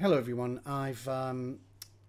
Hello everyone. I've um,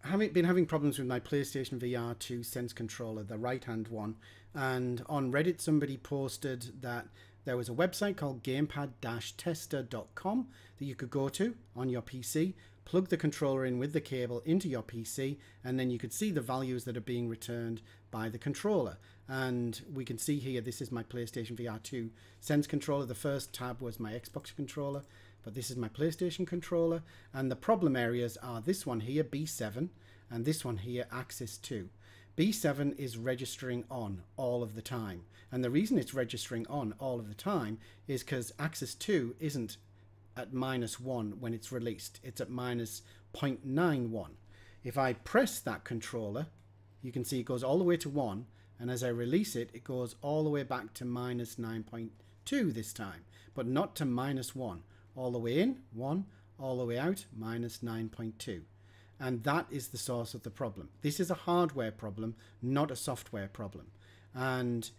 having, been having problems with my PlayStation VR 2 Sense controller, the right hand one, and on Reddit somebody posted that there was a website called gamepad-tester.com that you could go to on your PC, plug the controller in with the cable into your PC, and then you could see the values that are being returned by the controller. And we can see here, this is my PlayStation VR 2 Sense controller. The first tab was my Xbox controller but this is my PlayStation controller and the problem areas are this one here B7 and this one here Axis 2. B7 is registering on all of the time and the reason it's registering on all of the time is because Axis 2 isn't at minus 1 when it's released it's at minus 0.91 if I press that controller you can see it goes all the way to 1 and as I release it it goes all the way back to minus 9.2 this time but not to minus 1 all the way in, 1, all the way out, minus 9.2. And that is the source of the problem. This is a hardware problem, not a software problem. And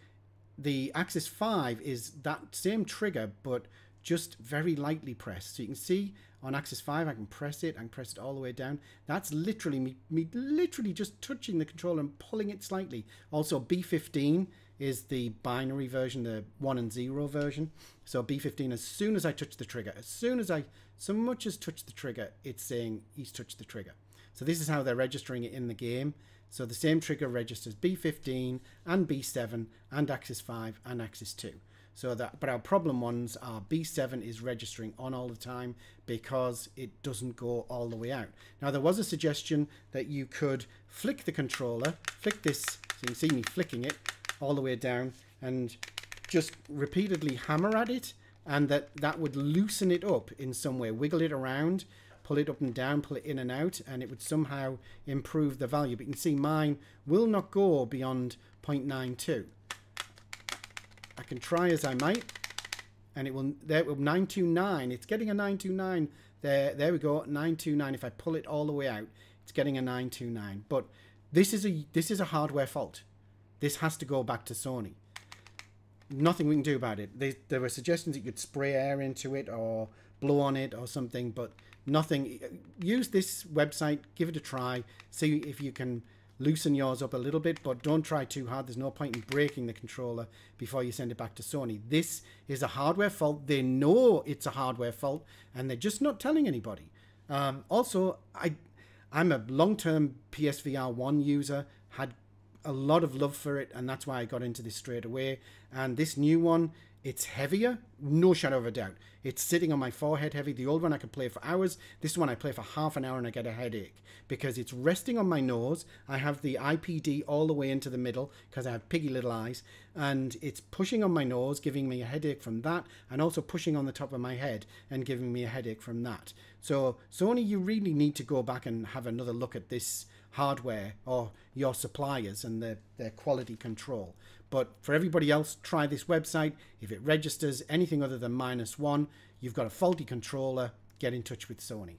the Axis 5 is that same trigger, but just very lightly pressed. So you can see on Axis 5, I can press it, can press it all the way down. That's literally me, me literally just touching the controller and pulling it slightly. Also, B15 is the binary version, the 1 and 0 version. So B15, as soon as I touch the trigger, as soon as I so much as touch the trigger, it's saying he's touched the trigger. So this is how they're registering it in the game. So the same trigger registers B15 and B7 and Axis 5 and Axis 2. So that, but our problem ones are B7 is registering on all the time because it doesn't go all the way out. Now there was a suggestion that you could flick the controller, flick this, so you can see me flicking it, all the way down and just repeatedly hammer at it and that that would loosen it up in some way wiggle it around pull it up and down pull it in and out and it would somehow improve the value but you can see mine will not go beyond 0.92 I can try as I might and it will there will 929 it's getting a 929 there there we go 929 if I pull it all the way out it's getting a 929 but this is a this is a hardware fault this has to go back to Sony. Nothing we can do about it. They, there were suggestions you could spray air into it or blow on it or something, but nothing. Use this website, give it a try, see if you can loosen yours up a little bit, but don't try too hard. There's no point in breaking the controller before you send it back to Sony. This is a hardware fault. They know it's a hardware fault, and they're just not telling anybody. Um, also, I, I'm a long-term PSVR 1 user, had a lot of love for it, and that's why I got into this straight away. And this new one, it's heavier, no shadow of a doubt. It's sitting on my forehead heavy. The old one I could play for hours. This one I play for half an hour and I get a headache because it's resting on my nose. I have the IPD all the way into the middle because I have piggy little eyes, and it's pushing on my nose, giving me a headache from that, and also pushing on the top of my head and giving me a headache from that. So Sony, you really need to go back and have another look at this hardware or your suppliers and their, their quality control. But for everybody else, try this website. If it registers anything other than minus one, you've got a faulty controller, get in touch with Sony.